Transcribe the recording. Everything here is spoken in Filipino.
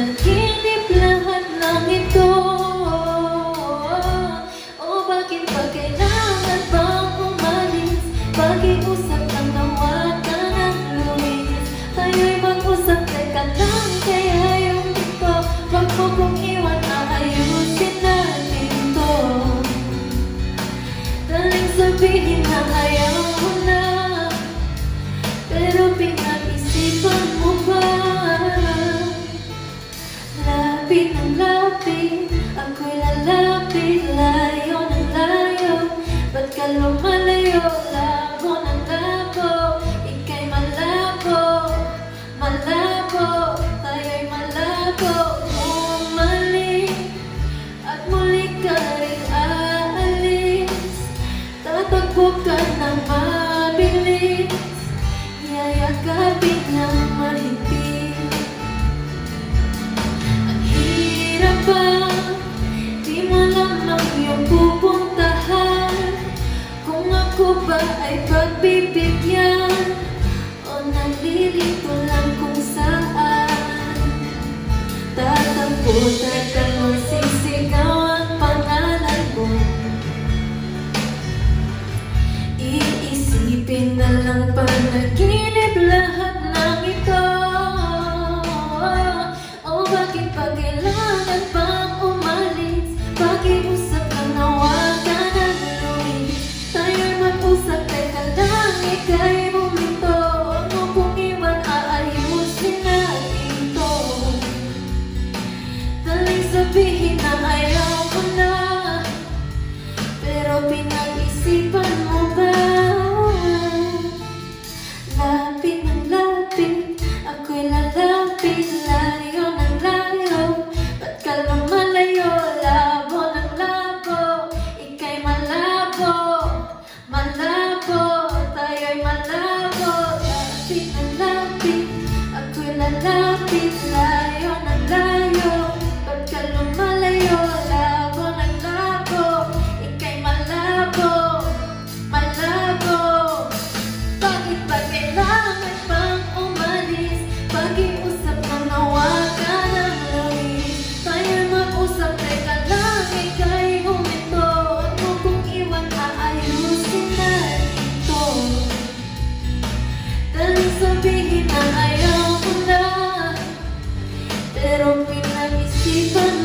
Nanaginip lahat ng ito. O oh, bakit ba kailangan bang umalis? Pag-iusap ng nawagan at lumilis Tayo'y mag-usap, teka lang kaya yung ito. Wag mo kong iwan na ayusin natin to. Daling sabihin na ayaw mo na. Ba't ka lumalayo Labo ng labo Ika'y malabo Malabo Tayo'y malabo Bumalik At muli ka rin aalis Tatakbo ka ng mabilis Yayakapin ng mahigpit Ang hirap ay pagbibigyan. O nalilito lang kung saan. Tatapunan ka magsisigaw ang pangalan mo. Iisipin na lang panaginip lahat ng ito. O bakit pa kailangan pang umalis? Pakiusap ka na wala na ayoko na Pero pinag-isipan